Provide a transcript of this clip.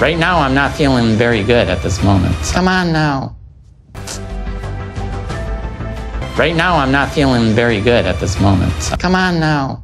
Right now, I'm not feeling very good at this moment. Come on now. Right now, I'm not feeling very good at this moment. Come on now.